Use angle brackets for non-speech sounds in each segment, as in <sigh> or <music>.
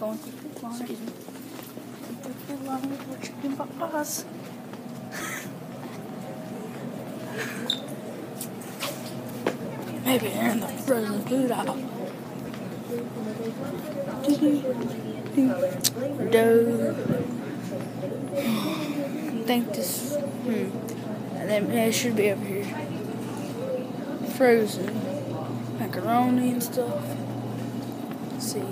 going through the line. Excuse me. Through the line our chicken pot pies. Maybe in the frozen food aisle. <laughs> Do. Think this. Hmm. And then it should be over here. Frozen macaroni and stuff. Let's see.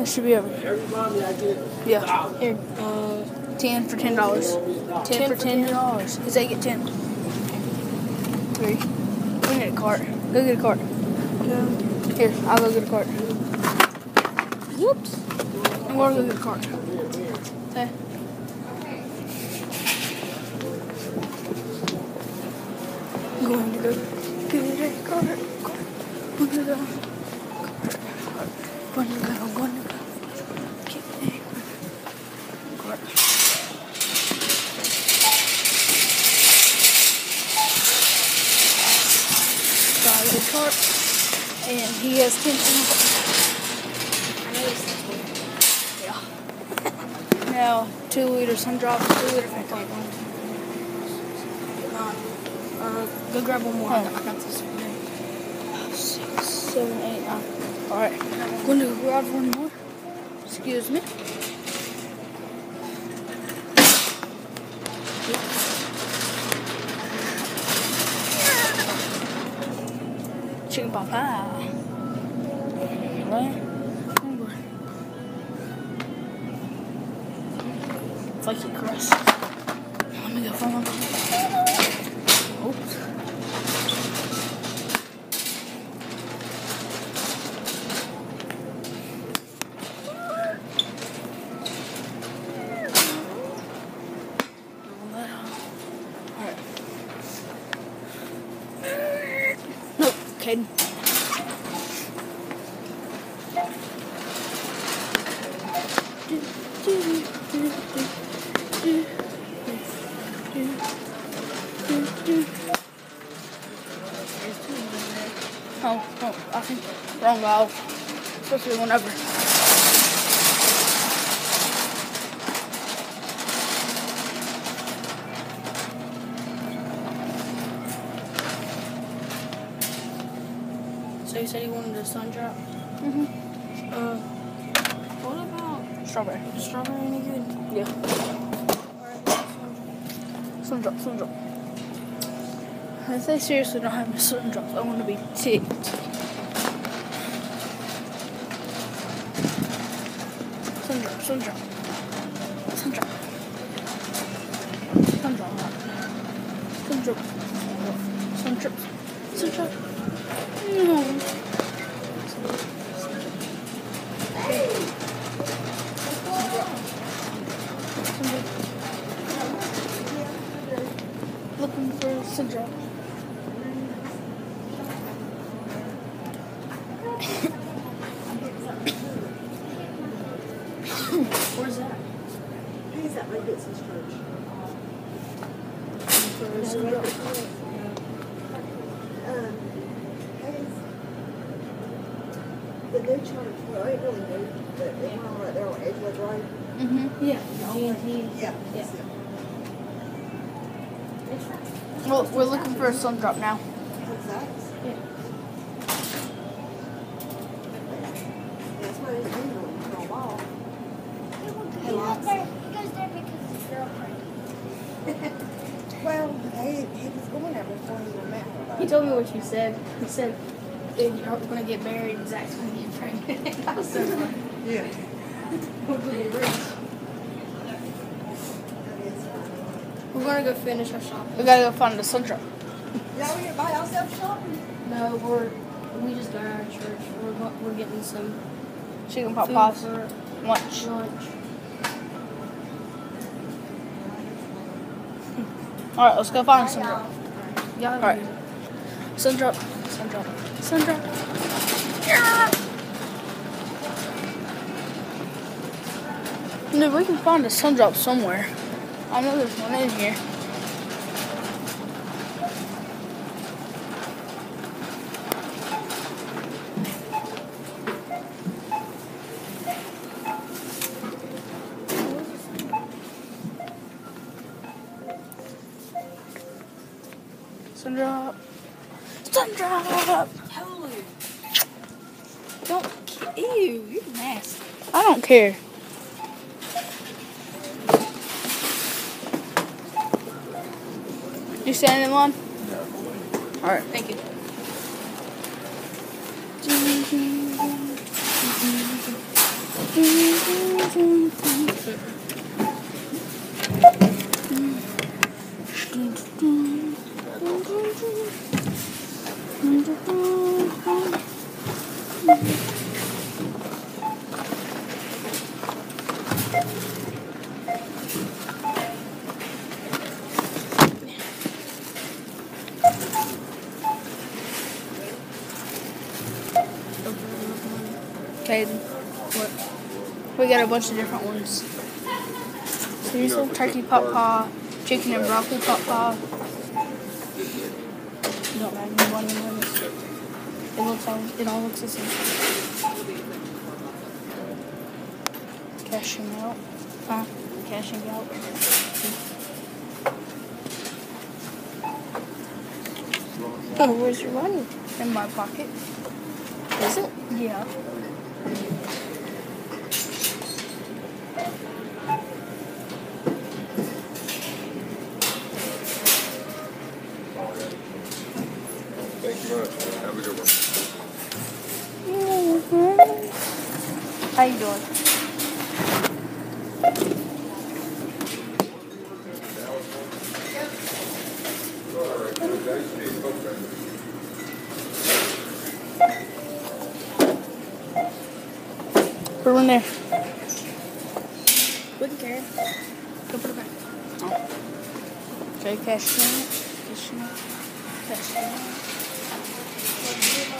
That should be over. Yeah. Here. Uh, ten for ten dollars. Ten, for ten dollars. Cause they get ten. Three. Go get a cart. Go get a cart. Here, I'll go get a cart. Whoops. I'm gonna go get a cart. Okay. I'm going to go get a cart. cart. I'm gonna go. Cart. Going to go. I'm going to go. Get a cart. Got. And he has ten Yeah. Now, two liter sun drops, two liter Fanta. Uh, go grab one more. Oh. I got- I got this one. Six, seven, eight, nine. Alright. I'm going to grab one more. Excuse me. Chicken pot pie. Flaky crust. Let me go find one. Oops. Alright. Nope, Oh, oh, I think wrong valve. Be whenever. Said you wanted a sun drop. Mm-hmm. Uh, what about Strawberry. strawberry any good? Yeah. Alright, Sun drop, sun drop. If they seriously don't have sun drops, I'm gonna be ticked. Sun drop, sun drop. Sun drop. Sun drop. Sun drop. Sun drop. Sun drop. No. Sun drop. Looking for a sun drop. Where's that? He's at my Dixon's church. For a sun drop. Um, the new church, well, it ain't really new, but the one right there on Edgewood Road. Mm-hmm. Yeah, G&T. Yeah. Yeah. Well, we're looking for a sun drop now. What's that? Yeah. That's where it's been on for a while. He goes there, he goes there because his girlfriend. <laughs> Well, he, he was going there before he even met her. He told me what you said. He said that you're going to get married and Zach's going to get pregnant. I was so funny. Yeah. We're gonna get rich. We're gonna go finish our shopping. We gotta go find a sun drop. Y'all here by yourself shopping? No, we're we just got out of church. We're go- we're getting some Chicken pot food pies. for Lunch. lunch. <laughs> Alright, let's go find a sun drop. Y'all have a Alright. Sun drop. Sun drop. Sun drop. Yeah. Dude, we can find a sun drop somewhere. I know there's one in here. Sun drop. Sun drop. Hello. Don't. Ew, you're nasty. I don't care. You standing in line? No. Alright, thank you. Okay, what? We got a bunch of different ones. Seriously? Turkey pot pie, chicken and broccoli pot pie. You don't have any one in there. It looks all, it all looks the same. Cashing out. Huh? Cashing out. Oh, where's your money? In my pocket. Is it? Yeah. One. You doing? Put in there. Wouldn't care. Go put it back. Oh. Okay, cash in. Cash in. Cash in.